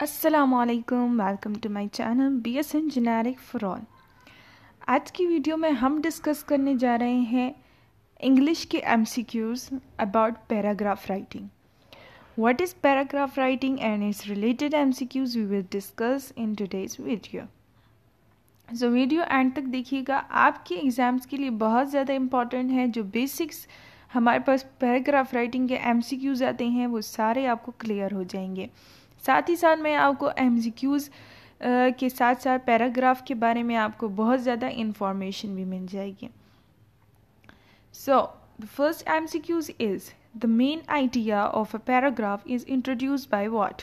असलकम welcome to my channel B S N generic for all आज की video में हम डिस्कस करने जा रहे हैं इंग्लिश के M C Qs about paragraph writing what is paragraph writing and its related M C Qs we will discuss in today's video so video end तक देखिएगा। आपके एग्ज़ाम्स के लिए बहुत ज़्यादा इंपॉर्टेंट है। जो बेसिक्स हमारे पास पैराग्राफ राइटिंग के एम सी क्यूज़ आते हैं, वो सारे आपको क्लियर हो जाएँगे। साथ ही साथ मैं आपको एम के साथ साथ पैराग्राफ के बारे में आपको बहुत ज़्यादा इंफॉर्मेशन भी मिल जाएगी। So the first M is the main idea of a paragraph is introduced by what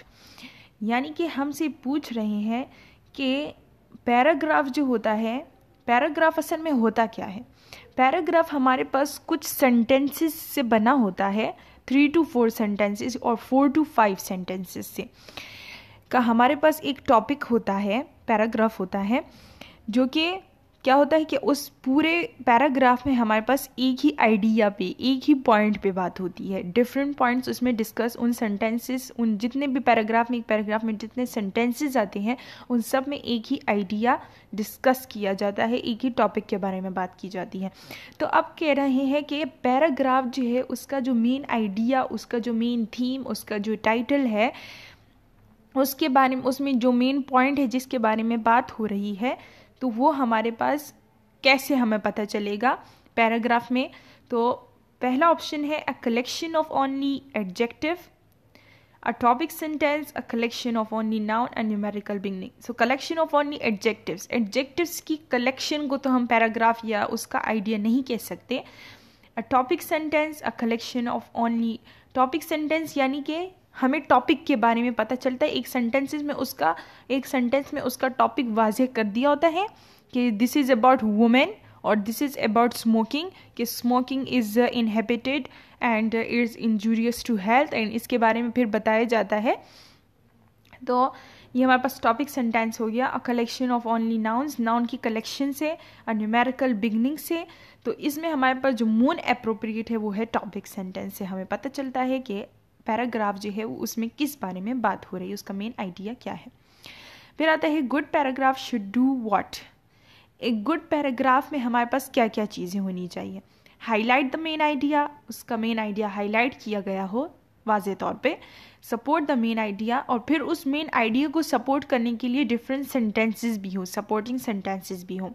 यानी कि हमसे पूछ रहे हैं कि पैराग्राफ जो होता है, पैराग्राफ असल में होता क्या है? पैराग्राफ हमारे पास कुछ सेंटेंसेस से बना होता है थ्री टू फोर सेंटेंसेस और फोर टू फाइव सेंटेंसेस से। का हमारे पास एक टॉपिक होता है पैराग्राफ होता है, जो कि क्या होता है कि उस पूरे पैराग्राफ में हमारे पास एक ही आइडिया पे, एक ही पॉइंट पे बात होती है। डिफरेंट पॉइंट्स उसमें डिस्कस उन सेंटेंसेस उन जितने भी पैराग्राफ में, एक पैराग्राफ में जितने सेंटेंसेस आते हैं, उन सब में एक ही आइडिया डिस्कस किया जाता है, एक ही टॉपिक के बारे में बात की जाती है। तो अब कह रहे हैं कि पैराग्राफ जो है, उसका जो मेन आइडिया उसका जो मेन थीम उसका जो टाइटल है, उसके बारे में, उसमें जो मेन पॉइंट है जिसके बारे में बात हो रही है तो वो हमारे पास कैसे हमें पता चलेगा? पैराग्राफ में। तो पहला ऑप्शन है a collection of only adjective a topic sentence a collection of only noun and numerical beginning so collection of only adjectives adjectives की कलेक्शन को तो हम पैराग्राफ या उसका आइडिया नहीं कह सकते। A topic sentence a collection of only topic sentence यानी कि हमें टॉपिक के बारे में पता चलता है। एक सेंटेंसेस में उसका, एक सेंटेंस में उसका टॉपिक वाजह कर दिया होता है कि दिस इज़ अबाउट वुमेन और दिस इज़ अबाउट स्मोकिंग कि smoking is inhabited and is injurious to health and इसके बारे में फिर बताया जाता है। तो ये हमारे पास टॉपिक सेंटेंस हो गया a collection of only nouns noun की कलेक्शन से अ न्यूमेरिकल बिगनिंग से। तो इसमें हमारे पास जो मून अप्रोप्रिएट है, वो है टॉपिक सेंटेंस से। हमें पता चलता है कि पैराग्राफ जो है वो उसमें किस बारे में बात हो रही है, उसका मेन आइडिया क्या है? फिर आता है good paragraph should do what एक गुड पैराग्राफ में हमारे पास क्या क्या चीज़ें होनी चाहिए? हाईलाइट द मेन आइडिया उसका मेन आइडिया हाईलाइट किया गया हो, वाज तौर पे। सपोर्ट द मेन आइडिया और फिर उस मेन आइडिया को सपोर्ट करने के लिए डिफरेंट सेंटेंसेस भी हो सपोर्टिंग सेंटेंसेस भी हो।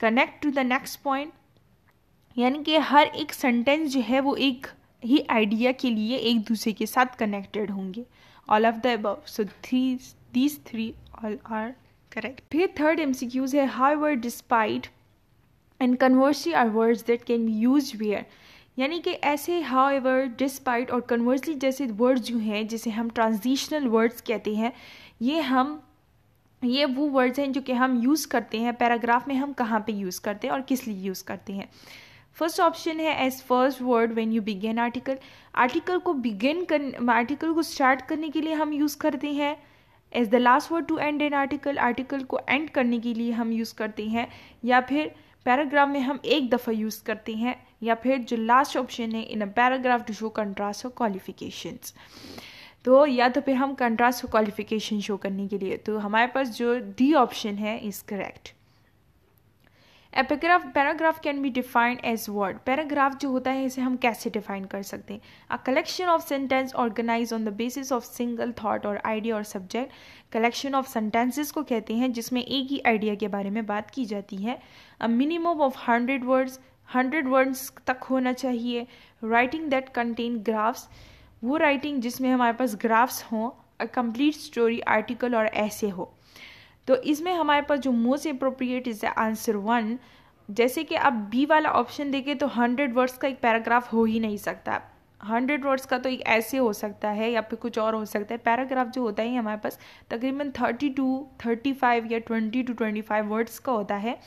Connect to the next point यानी कि हर एक सेंटेंस जो है वो एक ही आइडिया के लिए एक दूसरे के साथ कनेक्टेड होंगे। All of the above so three these three all are correct फिर थर्ड एम सी क्यूज है high word despite and conversely are words that can be use where यानी कि ऐसे हाउ एवर डिस्पाइट और conversely जैसे words जो हैं, जिसे हम ट्रांजिशनल वर्ड्स कहते हैं, ये हम, ये वो वर्ड्स हैं जो कि हम यूज़ करते हैं पैराग्राफ में हम कहाँ पे यूज़ करते हैं और किस लिए यूज़ करते हैं। फ़र्स्ट ऑप्शन है as first word when you begin article article को बिगेन कर आर्टिकल को स्टार्ट करने के लिए हम यूज़ करते हैं. As the last word to end an article article को एंड करने के लिए हम यूज़ करते हैं. या फिर पैराग्राफ में हम एक दफ़ा यूज़ करते हैं. या फिर जो लास्ट ऑप्शन है in a paragraph to show contrast और क्वालिफिकेशंस तो या तो फिर हम कंट्रास्ट और क्वालिफिकेशन शो करने के लिए. तो हमारे पास जो डी ऑप्शन है is correct epigraph, paragraph can be defined as word. Paragraph जो होता है, इसे हम कैसे डिफाइन कर सकते हैं? A collection of sentence organize on the basis of single thought और आइडिया और सब्जेक्ट कलेक्शन ऑफ़ सेंटेंसेस को कहते हैं, जिसमें एक ही आइडिया के बारे में बात की जाती है। A minimum of hundred words hundred words तक होना चाहिए। राइटिंग दैट कंटेन ग्राफ्स वो राइटिंग जिसमें हमारे पास ग्राफ्स हों अ कंप्लीट स्टोरी आर्टिकल और ऐसे हो। तो इसमें हमारे पास जो most appropriate is answer one जैसे कि आप बी वाला ऑप्शन देखें तो हंड्रेड वर्ड्स का एक पैराग्राफ हो ही नहीं सकता। हंड्रेड वर्ड्स का तो एक ऐसे हो सकता है या फिर कुछ और हो सकता है। पैराग्राफ जो होता है हमारे पास तकरीबन थर्टी टू थर्टी फाइव या twenty to twenty five words का होता है।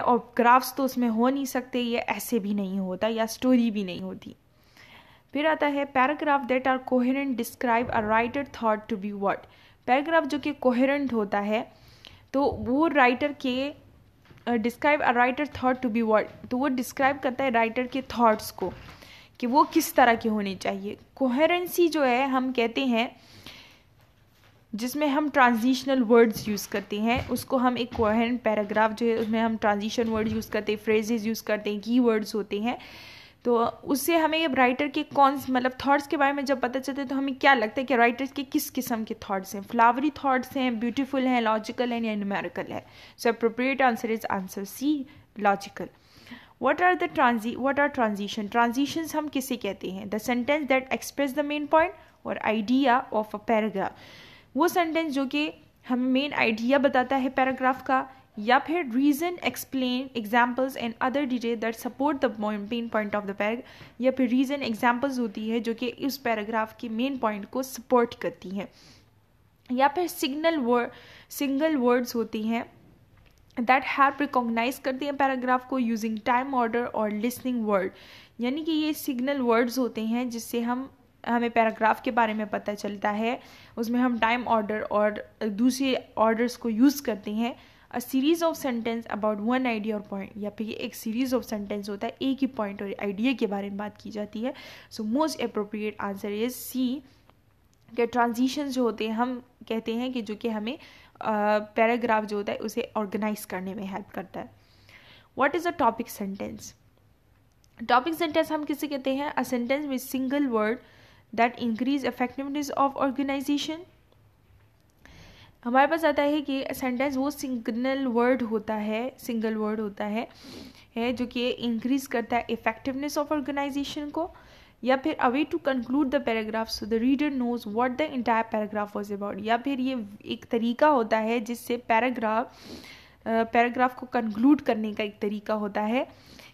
और ग्राफ्स तो उसमें हो नहीं सकते, ये ऐसे भी नहीं होता या स्टोरी भी नहीं होती। फिर आता है paragraph that are coherent describe a writer thought to be word paragraph जो कि कोहेरेंट होता है तो वो राइटर के describe a writer thought to be word तो वो डिस्क्राइब करता है राइटर के थॉट्स को, कि वो किस तरह के होने चाहिए। कोहेरेंसी जो है, हम कहते हैं, जिसमें हम ट्रांजिशनल वर्ड्स यूज़ करते हैं, उसको हम एक कोहेरेंट पैराग्राफ जो है, उसमें हम ट्रांजिशन वर्ड यूज़ करते हैं फ्रेजेस यूज़ करते हैं की वर्ड्स होते हैं तो उससे हमें ये राइटर के कौन मतलब थॉट्स के बारे में जब पता चलता है तो हमें क्या लगता है कि राइटर्स के किस किस्म के थॉट्स हैं? फ्लावरी थॉट्स हैं ब्यूटीफुल हैं लॉजिकल हैं, या न्यूमेरिकल है? So appropriate answer is answer C logical what are the ट्रांजी what are transition transition हम किसे कहते हैं? The sentence that express the main point और आइडिया ऑफ़ अ पैराग्राफ वो सेंटेंस जो कि हमें मेन आइडिया बताता है पैराग्राफ का या फिर reason explain examples and other detail that support the main point of the पैराग या फिर रीजन एग्जाम्पल्स होती है जो कि उस पैराग्राफ के मेन पॉइंट को सपोर्ट करती हैं। या फिर सिग्नल वर्ड सिंगल वर्ड्स होती हैं दैट हैव रिकॉग्नाइज करती हैं पैराग्राफ को यूजिंग टाइम ऑर्डर और लिसनिंग वर्ड यानी कि ये सिग्नल वर्ड्स होते हैं जिससे हम, हमें पैराग्राफ के बारे में पता चलता है। उसमें हम टाइम ऑर्डर और दूसरे ऑर्डर्स को यूज़ करते हैं। A series of sentence about one idea और पॉइंट या फिर ये एक सीरीज़ ऑफ़ सेंटेंस होता है एक ही पॉइंट और आइडिया के बारे में बात की जाती है। So most appropriate answer is C के ट्रांजिशन जो होते हैं हम कहते हैं कि जो कि हमें पैराग्राफ uh, जो होता है उसे ऑर्गेनाइज करने में हेल्प करता है। What is a topic sentence topic sentence हम किसे कहते हैं? A sentence with single word that increase effectiveness of organization हमारे पास आता है कि सेंटेंस वो सिंगल वर्ड होता है सिंगल वर्ड होता है है, जो कि इंक्रीज करता है इफेक्टिवनेस ऑफ़ ऑर्गेनाइजेशन को, या फिर a way to conclude the paragraph so the reader knows what the entire paragraph was about या फिर ये एक तरीका होता है जिससे पैराग्राफ पैराग्राफ को कंक्लूड करने का एक तरीका होता है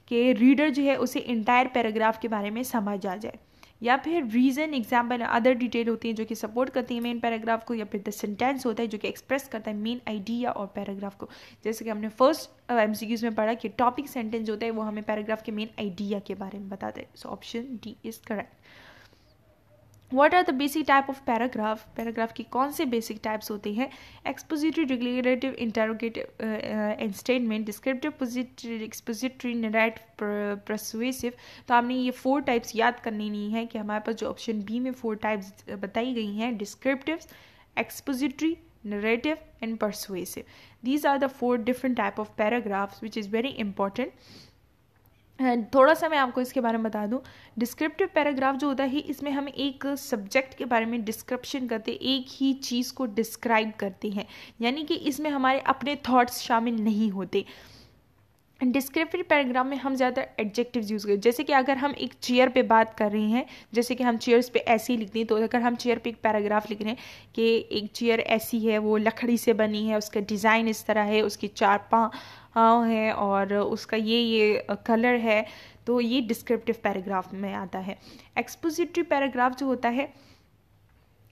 कि रीडर जो है उसे इंटायर पैराग्राफ के बारे में समझ आ जाए। या फिर रीज़न एग्ज़ाम्पल अदर डिटेल होती है जो कि सपोर्ट करती है मेन पैराग्राफ को या फिर द सेंटेंस होता है जो कि एक्सप्रेस करता है मेन आइडिया और पैराग्राफ को। जैसे कि हमने फ़र्स्ट एम में पढ़ा कि टॉपिक सेंटेंस होता है वो हमें पैराग्राफ के मेन आइडिया के बारे में बताते हैं। So option D is correct what are the basic type of paragraph paragraph की कौन से बेसिक टाइप्स होते हैं? Expository declarative interrogative and statement descriptive expository narrate persuasive तो आपने ये फोर टाइप्स याद करनी नहीं है कि हमारे पास जो ऑप्शन बी में फोर टाइप्स बताई गई हैं. Descriptive expository narrative and persuasive these are the four different type of paragraphs which is very important थोड़ा सा मैं आपको इसके बारे में बता दूँ। डिस्क्रिप्टिव पैराग्राफ जो होता है इसमें हम एक सब्जेक्ट के बारे में डिस्क्रिप्शन करते, एक ही चीज़ को डिस्क्राइब करते हैं। यानी कि इसमें हमारे अपने थॉट्स शामिल नहीं होते। डिस्क्रिप्टिव पैराग्राफ में हम ज़्यादा एडजेक्टिव यूज़ करें जैसे कि अगर हम एक चेयर पे बात कर रहे हैं, जैसे कि हम चेयर्स पे ऐसे लिखते हैं तो अगर हम चेयर पे एक पैराग्राफ लिख रहे हैं कि एक चेयर ऐसी है, वो लकड़ी से बनी है, उसका डिज़ाइन इस तरह है, उसकी चार पाँव है और उसका ये ये कलर है तो ये डिस्क्रिप्टिव पैराग्राफ में आता है। एक्सपोजिटरी पैराग्राफ जो होता है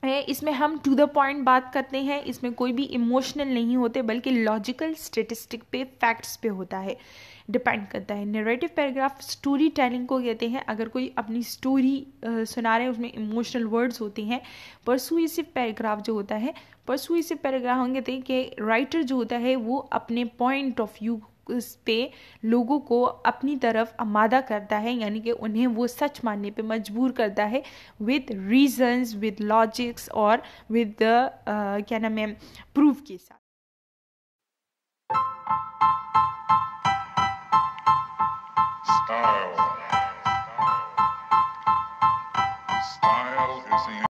है, इसमें हम टू द पॉइंट बात करते हैं। इसमें कोई भी इमोशनल नहीं होते, बल्कि लॉजिकल स्टेटिस्टिक पे फैक्ट्स पे होता है। डिपेंड करता है। नरेटिव पैराग्राफ स्टोरी टेलिंग को कहते हैं। अगर कोई अपनी स्टोरी सुना रहे हैं, उसमें इमोशनल वर्ड्स होते हैं परसुएसिव पैराग्राफ जो होता है परसुएसिव पैराग्राफ हम कहते हैं कि राइटर जो होता है, वो अपने पॉइंट ऑफ़ व्यू उस पे लोगों को अपनी तरफ़ आमादा करता है, यानी कि उन्हें वो सच मानने पे मजबूर करता है विद रीजंस विद लॉजिक्स और विद क्या नाम है प्रूफ के साथ Style.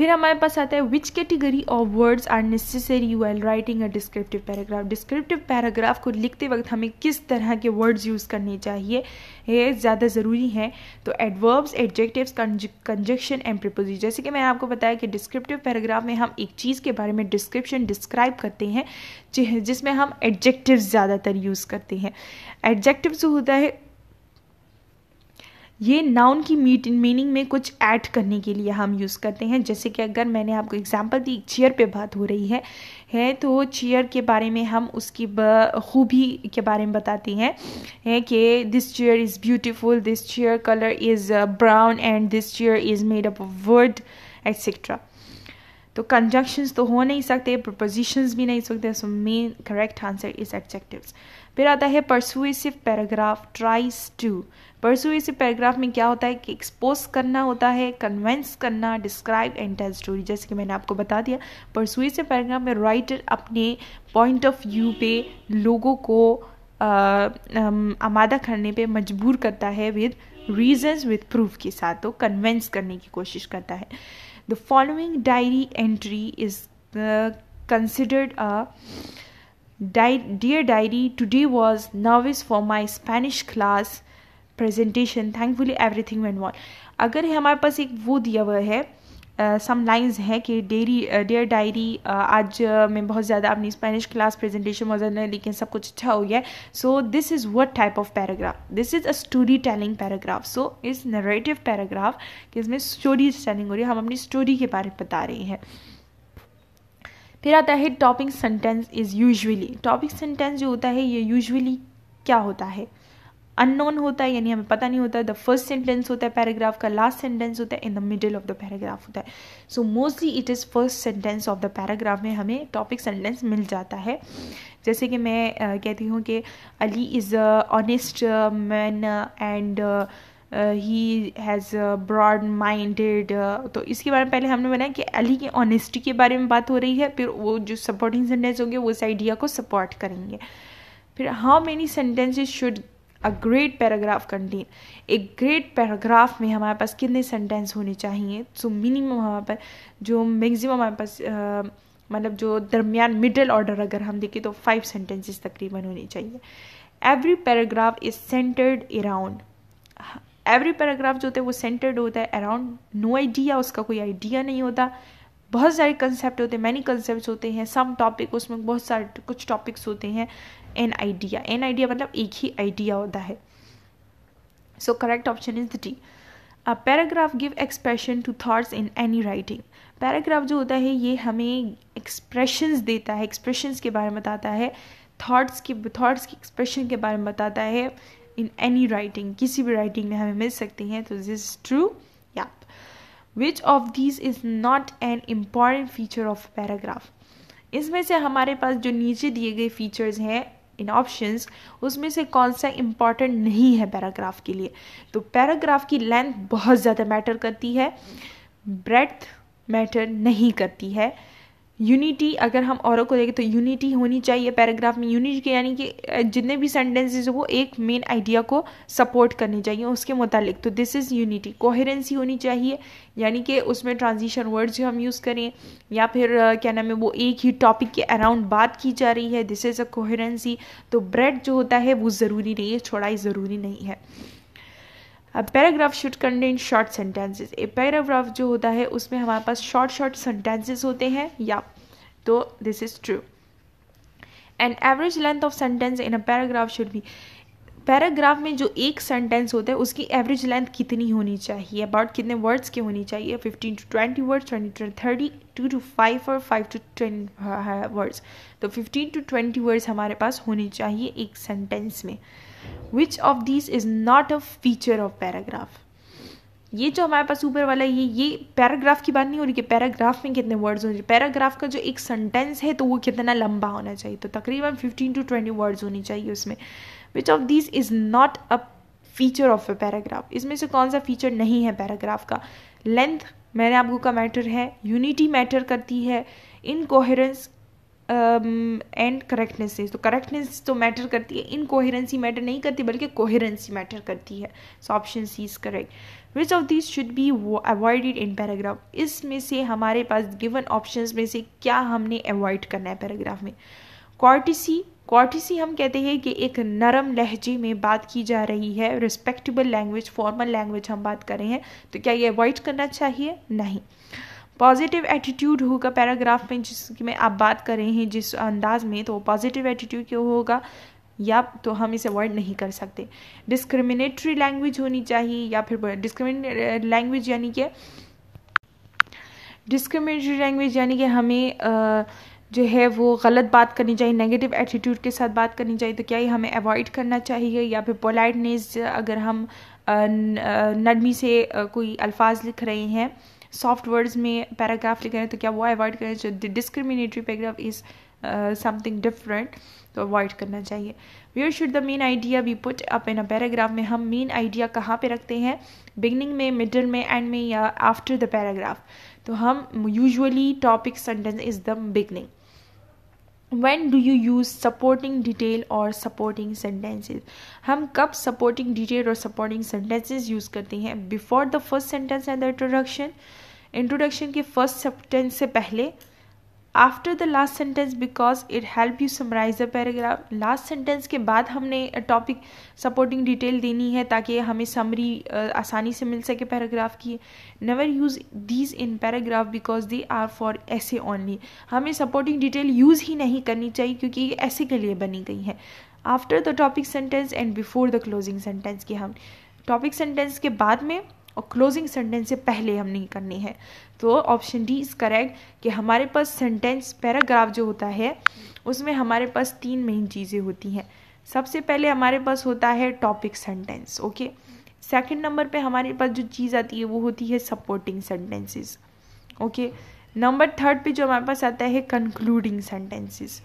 फिर हमारे पास आता है which category of words are necessary well writing a descriptive paragraph descriptive paragraph को लिखते वक्त हमें किस तरह के वर्ड्स यूज़ करने चाहिए? ये ज़्यादा ज़रूरी है। तो एडवर्ब्स एडजेक्टिव्स कंजक्शन एंड प्रपोजी जैसे कि मैंने आपको बताया कि डिस्क्रिप्टिव पैराग्राफ में हम एक चीज़ के बारे में डिस्क्रिप्शन डिस्क्राइब करते हैं जिसमें हम एडजेक्टिव्स ज़्यादातर यूज़ करते हैं। एडजेक्टिव जो होता है ये नाउन की मीट मीनिंग में कुछ ऐड करने के लिए हम यूज़ करते हैं। जैसे कि अगर मैंने आपको एग्जांपल दी चेयर पे बात हो रही है है तो चेयर के बारे में हम उसकी खूबी के बारे में बताते हैं, है कि this chair is beautiful this chair colour is brown and this chair is made up of word etcetera तो कंजंक्शंस तो हो नहीं सकते प्रपोजिशंस भी नहीं सकते so main correct answer is adjectives फिर आता है persuasive paragraph tries to persuasive paragraph में क्या होता है कि एक्सपोज करना होता है कन्वेंस करना डिस्क्राइब टेल स्टोरी जैसे कि मैंने आपको बता दिया परसुएसिव पैराग्राफ में राइटर अपने पॉइंट ऑफ़ व्यू पे लोगों को आमादा करने पे मजबूर करता है विद रीजंस विद प्रूफ के साथ तो कन्वेंस करने की कोशिश करता है। The following diary entry is considered a dear diary, today was nervous for my spanish class presentation. Thankfully, everything went well. अगर हमारे पास एक वो दिया हुआ है सम लाइंस हैं कि डेरी डेयर डायरी आज मैं बहुत ज़्यादा अपनी स्पेनिश क्लास प्रेजेंटेशन मौजूद है लेकिन सब कुछ अच्छा हो गया so this is what type of paragraph this is a story telling paragraph so इस नरेटिव पैराग्राफ कि इसमें स्टोरी टेलिंग हो रही है। हम अपनी स्टोरी के बारे में बता रहे हैं। फिर आता है topic sentence is usually topic sentence जो होता है ये यूजुअली क्या होता है? अननोन होता है यानी हमें पता नहीं होता। है द फ़र्स्ट सेंटेंस होता है पैराग्राफ का लास्ट सेंटेंस होता है in the middle of the paragraph होता है। So mostly it is first sentence of the paragraph में हमें टॉपिक सेंटेंस मिल जाता है। जैसे कि मैं uh, कहती हूँ कि Ali is a honest man and he has broad minded तो इसके बारे में पहले हमने बनाया कि अली की ऑनेस्टी के बारे में बात हो रही है, फिर वो जो सपोर्टिंग सेंटेंस होंगे, वो इस आइडिया को सपोर्ट करेंगे। फिर how many sentences should a great paragraph contain एक ग्रेट पैराग्राफ में हमारे पास कितने सेंटेंस होने चाहिए? सो मिनिमम हमारे पास, जो मैक्सिमम हमारे पास मतलब जो दरमियान मिडल ऑर्डर अगर हम देखें तो फाइव सेंटेंसेस तकरीबन होनी चाहिए। Every paragraph is centred around every paragraph जो होता है वो सेंटर्ड होता है अराउंड नो आइडिया उसका कोई आइडिया नहीं होता। बहुत सारे कंसेप्ट होते हैं मैनी कंसेप्ट होते हैं सम टॉपिक उसमें बहुत सारे कुछ टॉपिक्स होते हैं एन आइडिया एन आइडिया मतलब एक ही आइडिया होता है। So correct option is a paragraph give expression to thoughts in any writing paragraph जो होता है, ये हमें एक्सप्रेशंस देता है एक्सप्रेशंस के बारे में बताता है। थाट्स की थाट्स की एक्सप्रेशन के बारे में बताता है। इन एनी राइटिंग किसी भी राइटिंग में हमें मिल सकती हैं तो दिस इज़ ट्रू या which of this is not an important feature of paragraph इसमें से हमारे पास जो नीचे दिए गए फीचर्स हैं इन ऑप्शंस उसमें से कौन सा इंपॉर्टेंट नहीं है पैराग्राफ के लिए? तो पैराग्राफ की लेंथ बहुत ज़्यादा मैटर करती है ब्रेथ मैटर नहीं करती है यूनिटी अगर हम औरों को देखें तो यूनिटी होनी चाहिए पैराग्राफ में। यूनिटी के यानी कि जितने भी सेंटेंसेज वो एक मेन आइडिया को सपोर्ट करनी चाहिए उसके मुतालिक। तो दिस इज़ यूनिटी कोहेरेंसी होनी चाहिए, यानी कि उसमें ट्रांजिशन वर्ड्स जो हम यूज़ करें, या फिर क्या नाम है, वो एक ही टॉपिक के अराउंड बात की जा रही है। दिस इज़ अ कोहेरेंसी तो ब्रेड जो होता है वो ज़रूरी नहीं है छोड़ाई ज़रूरी नहीं है। अब paragraph should contain short sentences a paragraph जो होता है, उसमें हमारे पास शॉर्ट शॉर्ट सेंटेंसेस होते हैं। या तो this is true and average length of sentence in a paragraph should be paragraph में जो एक सेंटेंस होता है, उसकी एवरेज लेंथ कितनी होनी चाहिए? अबाउट कितने वर्ड्स की होनी चाहिए? Fifteen to twenty words twenty to thirty two to five और फाइव टू टेन वर्ड्स तो फिफ्टीन टू ट्वेंटी वर्ड्स हमारे पास होने चाहिए एक सेंटेंस में। Which of this is not a feature of paragraph ये जो हमारे पास ऊपर वाला ये ये पैराग्राफ की बात नहीं हो रही कि पैराग्राफ में कितने वर्ड्स होने चाहिए। पैराग्राफ का जो एक सेंटेंस है तो वो कितना लंबा होना चाहिए। तो तकरीबन फिफ्टीन टू ट्वेंटी वर्ड्स होनी चाहिए उसमें। Which of this is not a feature of a paragraph इसमें से कौन सा फीचर नहीं है पैराग्राफ का? लेंथ मैंने आपको का मैटर है। यूनिटी मैटर करती है। इन कोहरेंस एंड करेक्टनेस तो करेक्टनेस तो मैटर करती है इन कोहेरेंसी मैटर नहीं करती, बल्कि कोहेरेंसी मैटर करती है। So option C is correct which of this should be avoided in paragraph इसमें से हमारे पास गिवन ऑप्शन में से क्या हमने अवॉइड करना है पैराग्राफ में? क्वार्टिसी क्वार्टिसी हम कहते हैं कि एक नरम लहजे में बात की जा रही है रिस्पेक्टेबल लैंग्वेज फॉर्मल लैंग्वेज हम बात कर रहे हैं तो क्या ये अवॉइड करना चाहिए? नहीं। पॉजिटिव एटीट्यूड होगा पैराग्राफ में जिसकी में आप बात कर रहे हैं जिस अंदाज में तो पॉजिटिव एटीट्यूड क्यों होगा? या तो हम इसे अवॉइड नहीं कर सकते। डिस्क्रिमिनेटरी लैंग्वेज होनी चाहिए या फिर डिस्क्रिमिनेट लैंग्वेज यानी कि डिस्क्रिमिनेटरी लैंग्वेज यानी कि हमें जो है वो गलत बात करनी चाहिए नेगेटिव एटीट्यूड के साथ बात करनी चाहिए तो क्या ये हमें अवॉइड करना चाहिए? या फिर पोलाइटनेस अगर हम नरमी से कोई अल्फाज लिख रहे हैं सॉफ्ट वर्ड्स में पैराग्राफ लिख रहे हैं तो क्या वो अवॉइड करें? जो discriminatory paragraph is something different तो अवॉइड करना चाहिए। Where should the main idea be put up in a paragraph में? हम मेन आइडिया कहाँ पे रखते हैं? बिगनिंग में मिडल में एंड में, या आफ्टर द पैराग्राफ तो हम usually topic sentence is the beginning when do you use supporting detail or supporting sentences हम कब supporting detail और supporting sentences use करते हैं before the first sentence and the introduction introduction के first sentence से पहले after the last sentence because it help you summarise the paragraph last sentence के बाद हमने टॉपिक सपोर्टिंग डिटेल देनी है ताकि हमें समरी uh, आसानी से मिल सके पैराग्राफ की। Never use these in paragraph because they are for ऐसे ओनली हमें सपोर्टिंग डिटेल यूज़ ही नहीं करनी चाहिए क्योंकि ये ऐसे के लिए बनी गई है। After the topic sentence and before the closing sentence की हम टॉपिक सेंटेंस के बाद में और क्लोजिंग सेंटेंस से पहले हम नहीं करनी है। तो ऑप्शन डी इज़ करेक्ट कि हमारे पास सेंटेंस पैराग्राफ जो होता है, उसमें हमारे पास तीन मेन चीज़ें होती हैं। सबसे पहले हमारे पास होता है topic sentence okay second number पे हमारे पास जो चीज़ आती है, वो होती है supporting sentences okay number third पे जो हमारे पास आता है कंक्लूडिंग सेंटेंसेस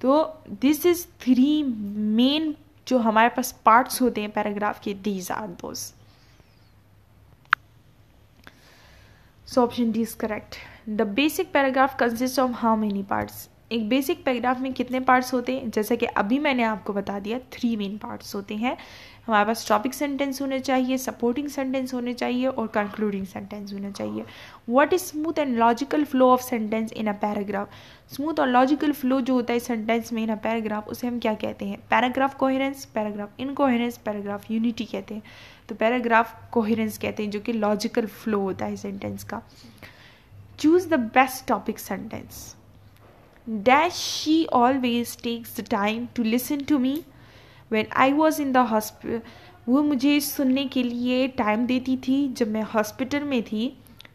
तो दिस इज़ थ्री मेन जो हमारे पास पार्ट्स होते हैं पैराग्राफ के दीज आर दोस्त So option D is correct. The basic paragraph consists of how many parts? एक बेसिक पैराग्राफ में कितने पार्ट्स होते हैं? जैसे कि अभी मैंने आपको बता दिया थ्री मेन पार्ट्स होते हैं। हमारे पास टॉपिक सेंटेंस होने चाहिए सपोर्टिंग सेंटेंस होने चाहिए और कंक्लूडिंग सेंटेंस होना चाहिए। What is smooth and logical flow of sentence in a paragraph smooth और लॉजिकल फ्लो जो होता है सेंटेंस में इन अ पैराग्राफ उसे हम क्या कहते हैं? Paragraph coherence paragraph incoherence paragraph unity कहते हैं। तो पैराग्राफ कोहेरेंस कहते हैं, जो कि लॉजिकल फ्लो होता है सेंटेंस का। Choose the best topic sentence dash she always takes the time to listen to me when I was in the hospital वो मुझे सुनने के लिए टाइम देती थी जब मैं हॉस्पिटल में थी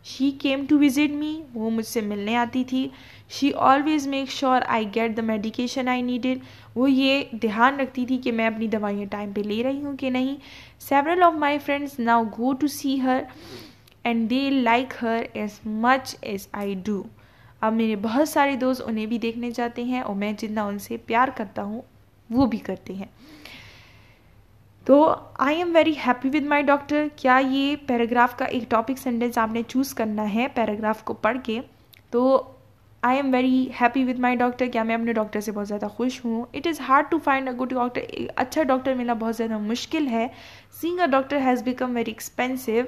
she came to visit me वो मुझसे मिलने आती थी। She always make sure I get the medication I needed वो ये ध्यान रखती थी कि मैं अपनी दवाइयाँ टाइम पे ले रही हूँ कि नहीं। Several of my friends now go to see her and they like her as much as I do अब मेरे बहुत सारे दोस्त उन्हें भी देखने जाते हैं और मैं जितना उनसे प्यार करता हूँ, वो भी करते हैं। तो I am very happy with my doctor क्या ये पैराग्राफ का एक टॉपिक सेंटेंस आपने चूज़ करना है पैराग्राफ को पढ़ के? तो I am very happy with my doctor क्या मैं अपने डॉक्टर से बहुत ज़्यादा खुश हूँ? It is hard to find a good doctor अच्छा डॉक्टर मिलना बहुत ज़्यादा मुश्किल है. Seeing a doctor has become very expensive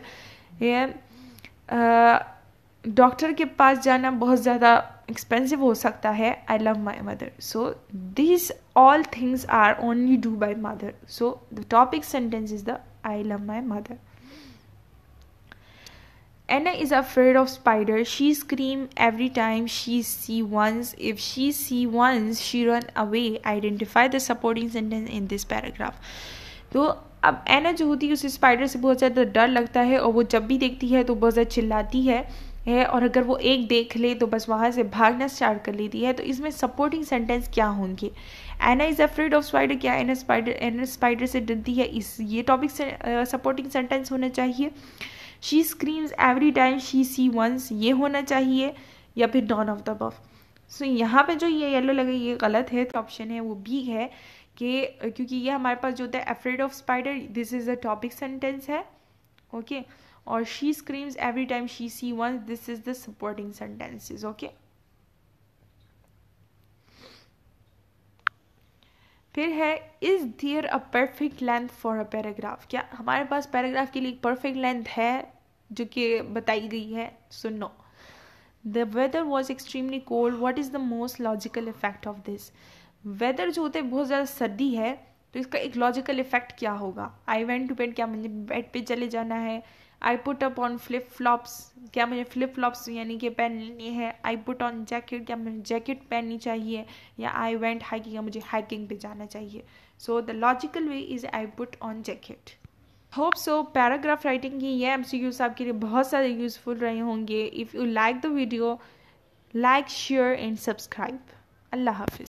doctor के पास जाना बहुत ज़्यादा एक्सपेंसिव हो सकता है I love my mother so this all things are only do by mother so the topic sentence is the I love my mother Anna is a afraid of spider she scream every time she see once if she see once she run away identify the supporting sentence in this paragraph तो अब एना जो होती है, उसे spider से बहुत ज़्यादा डर लगता है और वो जब भी देखती है तो बहुत ज़्यादा चिल्लाती है। है और अगर वो एक देख ले तो बस वहाँ से भागना स्टार्ट कर लेती है तो इसमें सपोर्टिंग सेंटेंस क्या होंगे? Anna is afraid of spider क्या एना स्पाइडर एना स्पाइडर से डरती है? इस, ये टॉपिक से सपोर्टिंग सेंटेंस होना चाहिए। She screams every time she see once ये होना चाहिए, या फिर dawn of the buff so यहाँ पे जो ये येलो लगे, ये गलत है तो ऑप्शन है वो बी है कि, क्योंकि ये हमारे पास जो होता है afraid of spider this is a topic sentence है okay okay? Or she screams every time she see one, this is the supporting sentences, okay? फिर है is there a perfect length for a paragraph क्या हमारे पास paragraph के लिए एक perfect length है जो कि बताई गई है? सुनो the weather was extremely cold what is the most logical effect of this weather जो होते हैं, बहुत ज़्यादा सर्दी है तो इसका एक लॉजिकल इफ़ेक्ट क्या होगा? आई वेंट टू बेड क्या मुझे बेड पे चले जाना है? I put up on flip flops क्या मुझे फ्लिप फ्लॉप्स यानी कि पहननी है? आई पुट ऑन जैकेट क्या मुझे जैकेट पहननी चाहिए? या आई वेंट हाइकिंग या मुझे हाइकिंग पे जाना चाहिए? So the logical way is I put on jacket hope so paragraph writing की ये एम सी यूज़ आपके लिए बहुत सारे यूज़फुल रहे होंगे. If you like the video like share and subscribe अल्लाह हाफिज़.